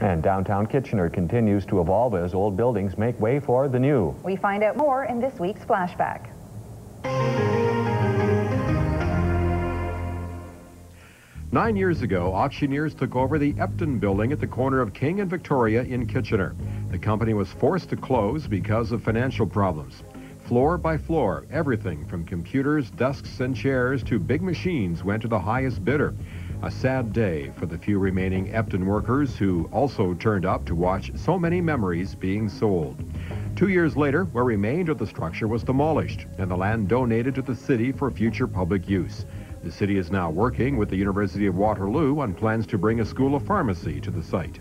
And downtown Kitchener continues to evolve as old buildings make way for the new. We find out more in this week's flashback. Nine years ago, auctioneers took over the Epton building at the corner of King and Victoria in Kitchener. The company was forced to close because of financial problems. Floor by floor, everything from computers, desks, and chairs to big machines went to the highest bidder. A sad day for the few remaining Epton workers who also turned up to watch so many memories being sold. Two years later, what remained of the structure was demolished and the land donated to the city for future public use. The city is now working with the University of Waterloo on plans to bring a school of pharmacy to the site.